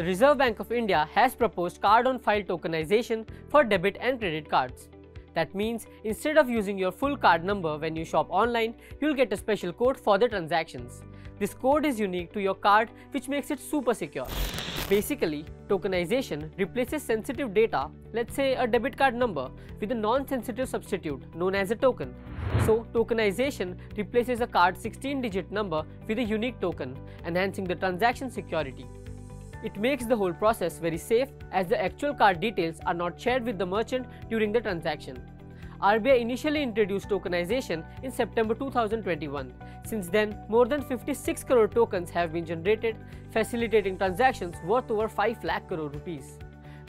the Reserve Bank of India has proposed card on file tokenization for debit and credit cards. That means instead of using your full card number when you shop online, you'll get a special code for the transactions. This code is unique to your card which makes it super secure. Basically, tokenization replaces sensitive data, let's say a debit card number, with a non-sensitive substitute known as a token. So, tokenization replaces a card's 16-digit number with a unique token, enhancing the transaction security. It makes the whole process very safe as the actual card details are not shared with the merchant during the transaction. RBI initially introduced tokenization in September 2021. Since then, more than 56 crore tokens have been generated, facilitating transactions worth over 5 lakh crore rupees.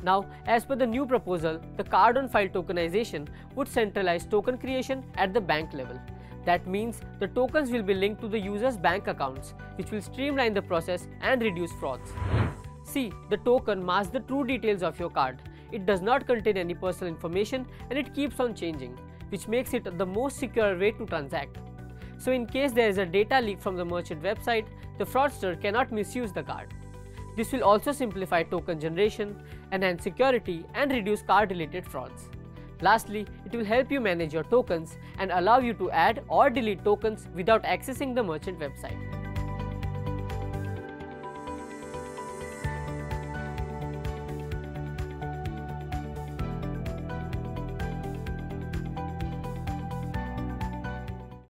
Now, as per the new proposal, the card on file tokenization would centralize token creation at the bank level. That means the tokens will be linked to the user's bank accounts, which will streamline the process and reduce frauds. See, the token masks the true details of your card. It does not contain any personal information and it keeps on changing, which makes it the most secure way to transact. So in case there is a data leak from the merchant website, the fraudster cannot misuse the card. This will also simplify token generation, enhance security and reduce card related frauds. Lastly, it will help you manage your tokens and allow you to add or delete tokens without accessing the merchant website.